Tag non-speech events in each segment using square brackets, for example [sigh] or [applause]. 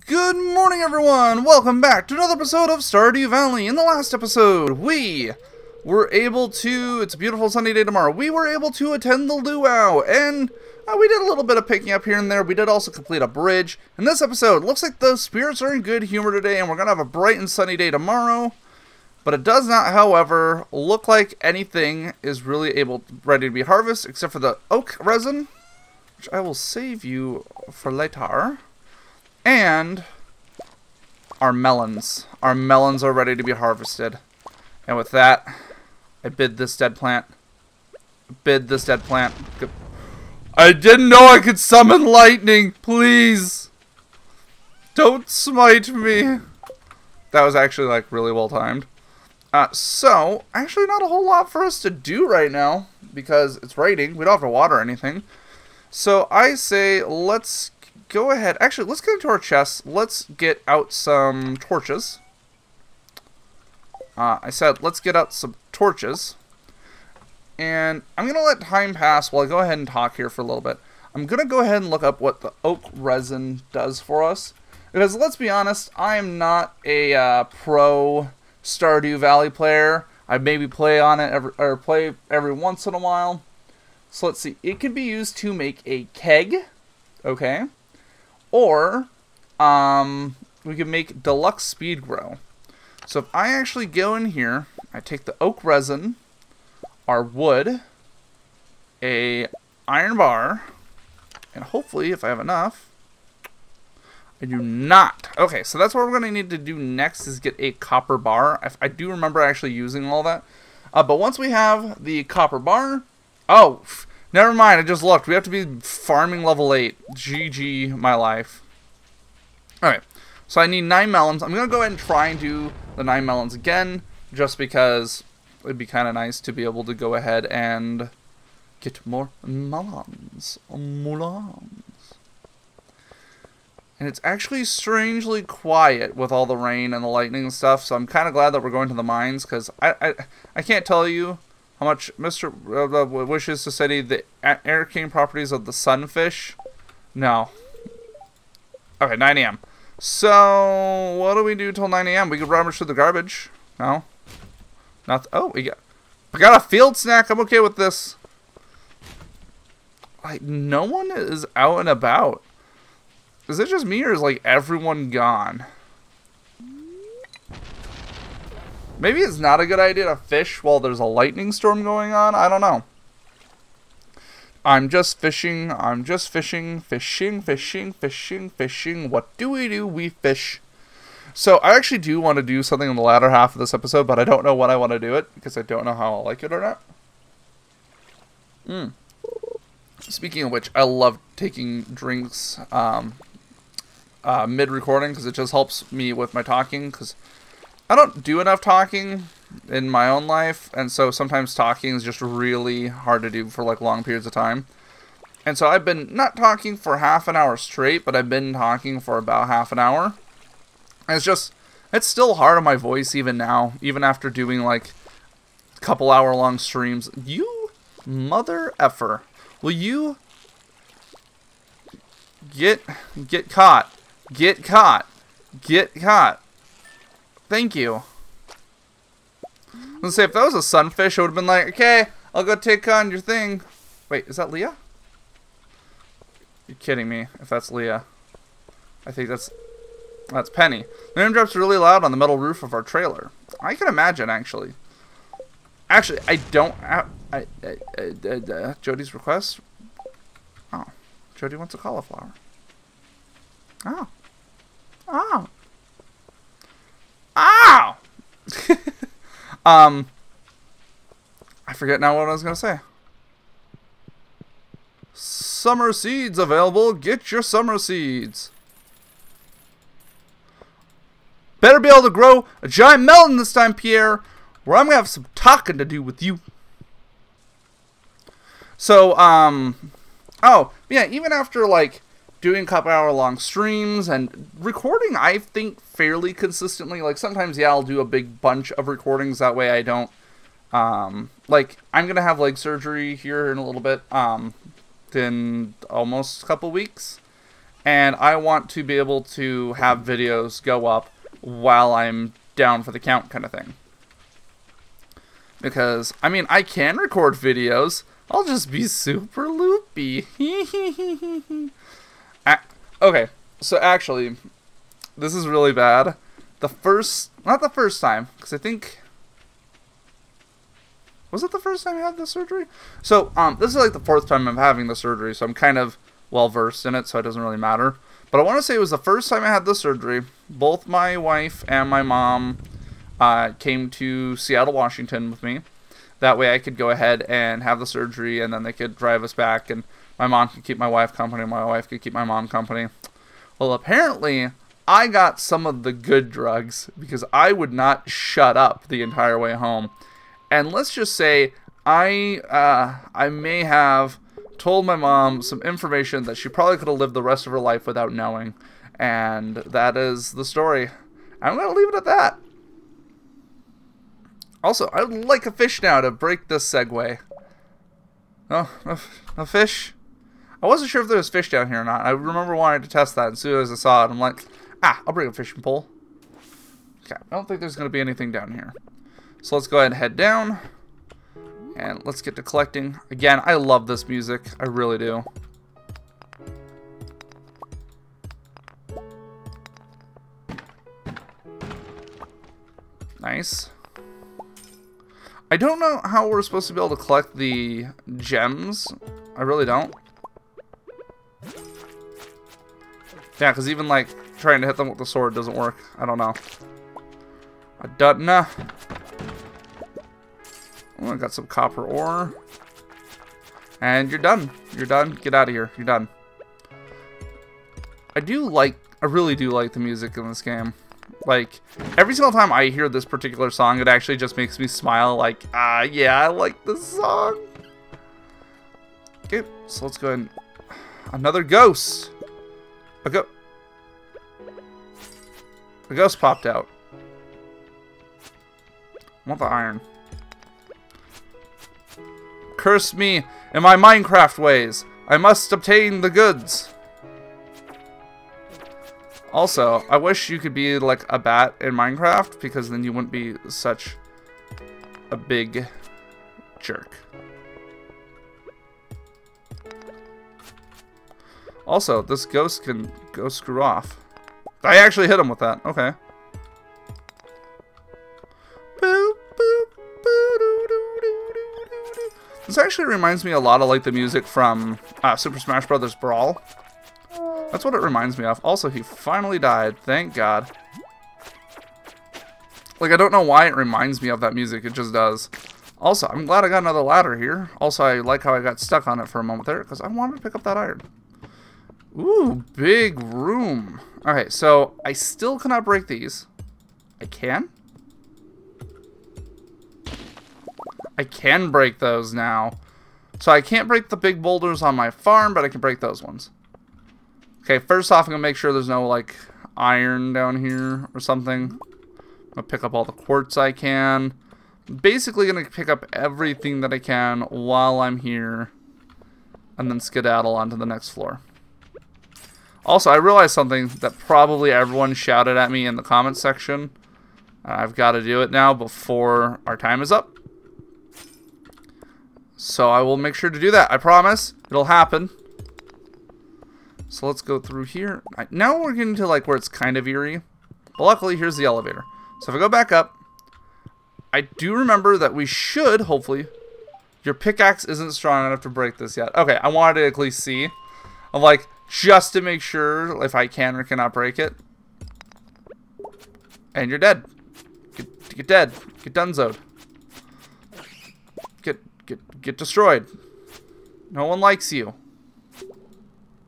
Good morning, everyone! Welcome back to another episode of Stardew Valley. In the last episode, we were able to, it's a beautiful sunny day tomorrow, we were able to attend the luau, and uh, we did a little bit of picking up here and there. We did also complete a bridge. In this episode, looks like the spirits are in good humor today, and we're going to have a bright and sunny day tomorrow. But it does not, however, look like anything is really able, ready to be harvested, except for the oak resin, which I will save you for later. And our melons. Our melons are ready to be harvested. And with that, I bid this dead plant. Bid this dead plant. I didn't know I could summon lightning. Please. Don't smite me. That was actually like really well timed. Uh, so, actually not a whole lot for us to do right now because it's raining. We don't have to water anything. So I say let's go ahead. Actually, let's get into our chests. Let's get out some torches. Uh, I said let's get out some torches. And I'm going to let time pass while I go ahead and talk here for a little bit. I'm going to go ahead and look up what the oak resin does for us. Because let's be honest, I am not a uh, pro Stardew Valley player. I maybe play on it every, or play every once in a while. So let's see. It can be used to make a keg. Okay. Or um, we can make deluxe speed grow. So if I actually go in here, I take the oak resin, our wood, a iron bar, and hopefully if I have enough, I do not. Okay, so that's what we're going to need to do next is get a copper bar. I, I do remember actually using all that. Uh, but once we have the copper bar... Oh, never mind. I just looked. We have to be farming level 8. GG, my life. Alright, so I need 9 melons. I'm going to go ahead and try and do the 9 melons again. Just because it'd be kind of nice to be able to go ahead and get more melons. Melons. And it's actually strangely quiet with all the rain and the lightning and stuff, so I'm kind of glad that we're going to the mines, because I, I, I can't tell you how much Mr. Uh, wishes to study the arcane properties of the sunfish. No. Okay, 9 a.m. So, what do we do till 9 a.m.? We could rummage through the garbage. No? Not. oh, we got, we got a field snack. I'm okay with this. Like, no one is out and about. Is it just me or is like everyone gone? Maybe it's not a good idea to fish while there's a lightning storm going on. I don't know. I'm just fishing. I'm just fishing, fishing, fishing, fishing, fishing. What do we do? We fish. So I actually do want to do something in the latter half of this episode, but I don't know when I want to do it because I don't know how I'll like it or not. Hmm. Speaking of which, I love taking drinks um, uh, mid-recording because it just helps me with my talking because I don't do enough talking in my own life and so sometimes talking is just really hard to do for like long periods of time. And so I've been not talking for half an hour straight, but I've been talking for about half an hour. And it's just, it's still hard on my voice even now, even after doing like a couple hour long streams. You mother effer. Will you get get caught? Get caught. Get caught. Thank you. Let's say if that was a sunfish, I would have been like, okay, I'll go take on your thing. Wait, is that Leah? You're kidding me if that's Leah. I think that's that's Penny. The raindrops are really loud on the metal roof of our trailer. I can imagine, actually. Actually, I don't have... I, I, I, uh, Jodi's request? Oh. Jodi wants a cauliflower. Oh. Oh. Ow! [laughs] um, I forget now what I was going to say. Summer seeds available. Get your summer seeds. Better be able to grow a giant melon this time, Pierre, where I'm going to have some talking to do with you. So, um, oh, yeah, even after, like, doing couple hour long streams and recording I think fairly consistently. Like sometimes yeah I'll do a big bunch of recordings that way I don't um like I'm gonna have leg surgery here in a little bit um in almost a couple weeks and I want to be able to have videos go up while I'm down for the count kind of thing. Because, I mean, I can record videos. I'll just be super loopy. [laughs] okay, so actually, this is really bad. The first, not the first time, because I think was it the first time I had the surgery? So, um, this is like the fourth time I'm having the surgery, so I'm kind of well versed in it, so it doesn't really matter. But I want to say it was the first time I had the surgery. Both my wife and my mom uh, came to Seattle, Washington with me. That way I could go ahead and have the surgery, and then they could drive us back, and my mom could keep my wife company, my wife could keep my mom company. Well, apparently, I got some of the good drugs because I would not shut up the entire way home and let's just say I uh, I may have told my mom some information that she probably could have lived the rest of her life without knowing, and that is the story. I'm gonna leave it at that. Also, I would like a fish now to break this segue. Oh, a fish? I wasn't sure if there was fish down here or not. I remember wanting to test that, and as soon as I saw it, I'm like, ah, I'll bring a fishing pole. Okay, I don't think there's going to be anything down here. So let's go ahead and head down. And let's get to collecting. Again, I love this music. I really do. Nice. I don't know how we're supposed to be able to collect the gems. I really don't. Yeah, because even, like, trying to hit them with the sword doesn't work. I don't know. I don't know. Oh, I got some copper ore. And you're done. You're done. Get out of here. You're done. I do like, I really do like the music in this game. Like, every single time I hear this particular song, it actually just makes me smile. Like, ah, yeah, I like this song. Okay, so let's go ahead and... Another ghost! A go... A ghost popped out. I want the iron. Curse me in my Minecraft ways. I must obtain the goods. Also, I wish you could be like a bat in Minecraft because then you wouldn't be such a big jerk. Also, this ghost can go screw off. I actually hit him with that. Okay. This actually reminds me a lot of like the music from uh, Super Smash Bros. Brawl. That's what it reminds me of. Also, he finally died. Thank God. Like, I don't know why it reminds me of that music. It just does. Also, I'm glad I got another ladder here. Also, I like how I got stuck on it for a moment there because I wanted to pick up that iron. Ooh, big room. Okay, so I still cannot break these. I can? I can break those now. So I can't break the big boulders on my farm, but I can break those ones. Okay, first off, I'm going to make sure there's no, like, iron down here or something. I'm going to pick up all the quartz I can. Basically going to pick up everything that I can while I'm here. And then skedaddle onto the next floor. Also, I realized something that probably everyone shouted at me in the comments section. I've got to do it now before our time is up. So I will make sure to do that. I promise. It'll happen. So let's go through here. Now we're getting to like where it's kind of eerie. But luckily, here's the elevator. So if I go back up, I do remember that we should, hopefully, your pickaxe isn't strong enough to break this yet. Okay, I wanted to at least see. I'm like, just to make sure if I can or cannot break it. And you're dead. Get, get dead. Get dunzoed. Get get get destroyed. No one likes you.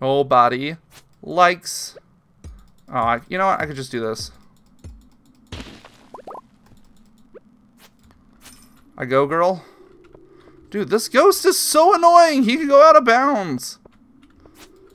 Nobody likes. Oh, I, you know what? I could just do this. I go, girl. Dude, this ghost is so annoying. He could go out of bounds.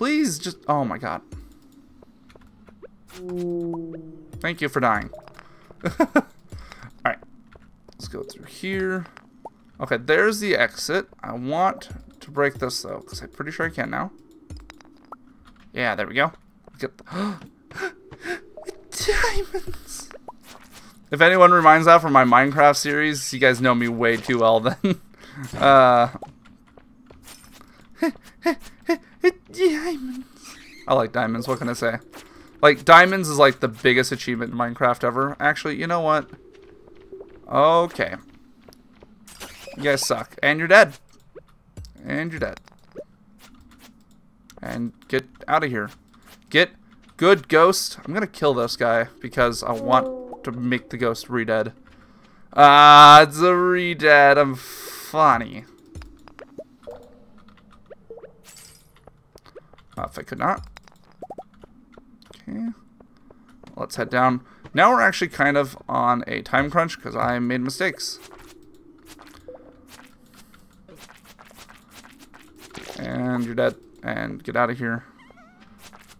Please, just... Oh, my God. Thank you for dying. [laughs] Alright. Let's go through here. Okay, there's the exit. I want to break this, though, because I'm pretty sure I can now. Yeah, there we go. get the [gasps] diamonds. If anyone reminds that from my Minecraft series, you guys know me way too well then. [laughs] uh, [laughs] diamonds. I like diamonds, what can I say? Like, diamonds is like the biggest achievement in Minecraft ever. Actually, you know what? Okay. You guys suck. And you're dead. And you're dead. And get out of here. Get good ghost. I'm gonna kill this guy because I want to make the ghost re-dead. Ah, it's a re-dead. I'm funny. Uh, if I could not. Okay. Let's head down. Now we're actually kind of on a time crunch because I made mistakes. And you're dead. And get out of here.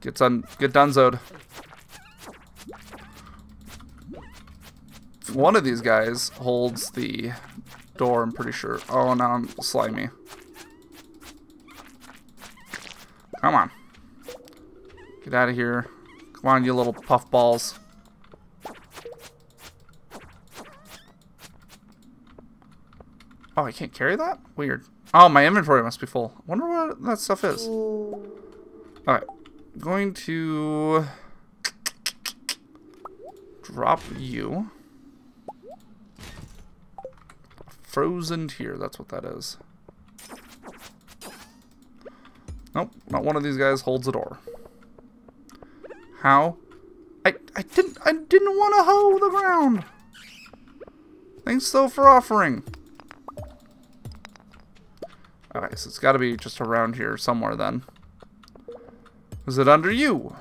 Get done. Get donezoed. One of these guys holds the door, I'm pretty sure. Oh, now I'm slimy. Come on. Get out of here. Come on, you little puff balls. Oh, I can't carry that? Weird. Oh, my inventory must be full. wonder what that stuff is. Alright. Going to drop you. Frozen tear, that's what that is. Nope, not one of these guys holds a door. How? I I didn't I didn't want to hoe the ground. Thanks though for offering. Okay, so it's got to be just around here somewhere then. Is it under you?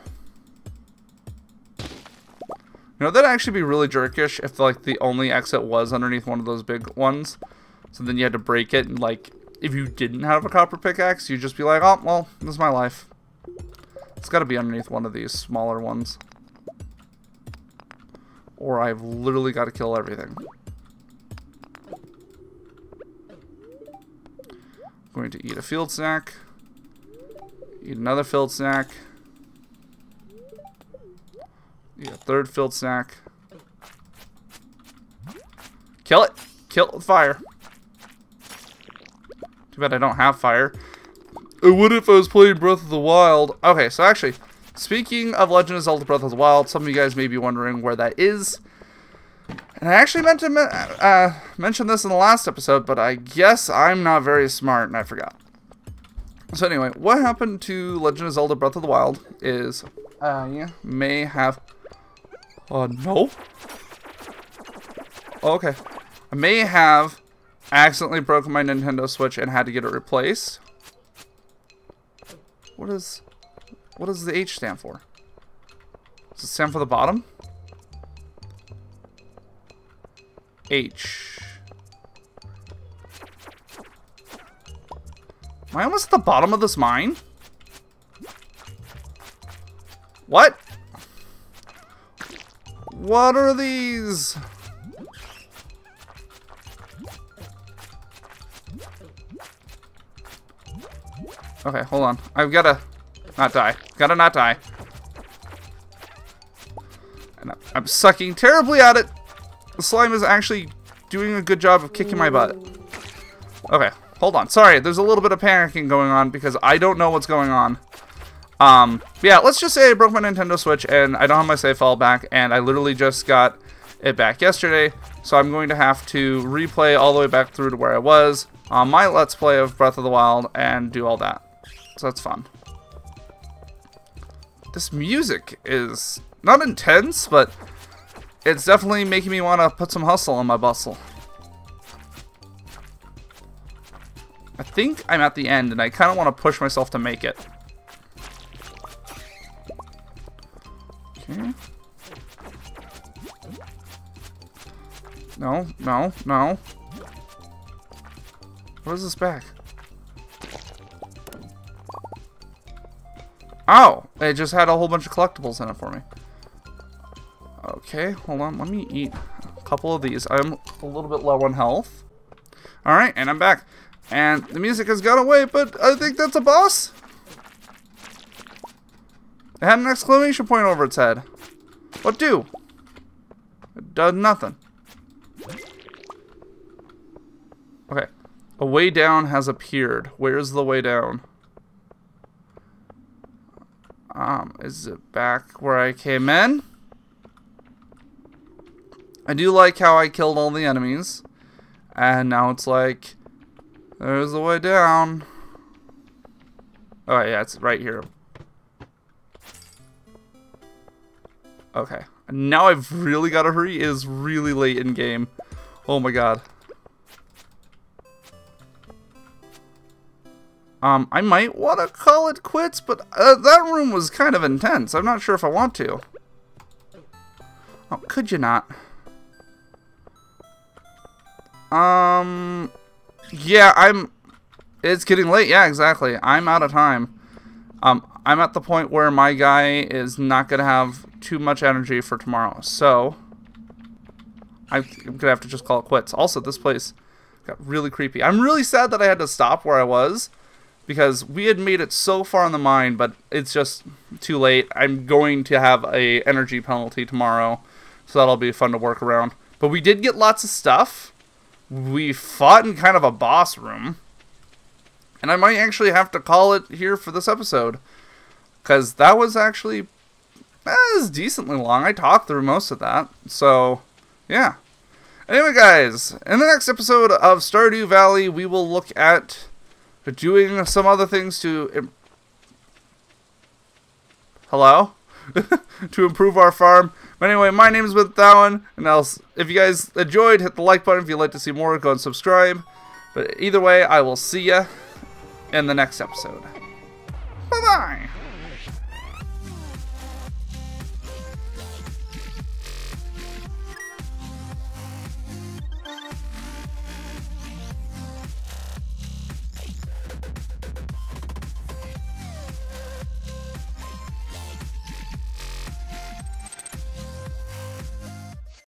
You know, that'd actually be really jerkish if, like, the only exit was underneath one of those big ones. So then you had to break it, and, like, if you didn't have a copper pickaxe, you'd just be like, oh, well, this is my life. It's got to be underneath one of these smaller ones. Or I've literally got to kill everything. I'm Going to eat a field snack. Eat another field snack. Eat a third field snack. Kill it! Kill it with fire. Too bad I don't have fire. What if I was playing Breath of the Wild? Okay, so actually, speaking of Legend of Zelda Breath of the Wild, some of you guys may be wondering where that is. And I actually meant to uh, mention this in the last episode, but I guess I'm not very smart and I forgot. So anyway, what happened to Legend of Zelda Breath of the Wild is I may have... Oh, no? Okay. I may have accidentally broken my Nintendo Switch and had to get it replaced. What is... What does the H stand for? Does it stand for the bottom? H. Am I almost at the bottom of this mine? What? What are these? Okay, hold on. I've gotta not die. Gotta not die. And I'm sucking terribly at it. The slime is actually doing a good job of kicking my butt. Okay, hold on. Sorry, there's a little bit of panicking going on because I don't know what's going on. Um, yeah, let's just say I broke my Nintendo Switch and I don't have my save file back and I literally just got it back yesterday. So I'm going to have to replay all the way back through to where I was on my Let's Play of Breath of the Wild and do all that. So that's fun. This music is not intense, but it's definitely making me want to put some hustle on my bustle. I think I'm at the end, and I kind of want to push myself to make it. Okay. No, no, no. What is this back? Oh! It just had a whole bunch of collectibles in it for me. Okay, hold on. Let me eat a couple of these. I'm a little bit low on health. Alright, and I'm back. And the music has gone away, but I think that's a boss. It had an exclamation point over its head. What do? It does nothing. Okay. A way down has appeared. Where's the way down? Um, is it back where I came in? I do like how I killed all the enemies. And now it's like, there's the way down. Oh yeah, it's right here. Okay. Now I've really got to hurry. It is really late in game. Oh my god. Um, I might want to call it quits, but uh, that room was kind of intense. I'm not sure if I want to. Oh, could you not? Um, yeah, I'm, it's getting late. Yeah, exactly. I'm out of time. Um, I'm at the point where my guy is not going to have too much energy for tomorrow. So, I'm going to have to just call it quits. Also, this place got really creepy. I'm really sad that I had to stop where I was because we had made it so far in the mine, but it's just too late. I'm going to have a energy penalty tomorrow, so that'll be fun to work around. But we did get lots of stuff. We fought in kind of a boss room. And I might actually have to call it here for this episode. Because that was actually that was decently long. I talked through most of that. So, yeah. Anyway, guys, in the next episode of Stardew Valley, we will look at doing some other things to... Hello? [laughs] to improve our farm. But anyway, my name is Withowen, and else if you guys enjoyed, hit the like button. If you'd like to see more, go and subscribe. But either way, I will see ya in the next episode. Bye-bye!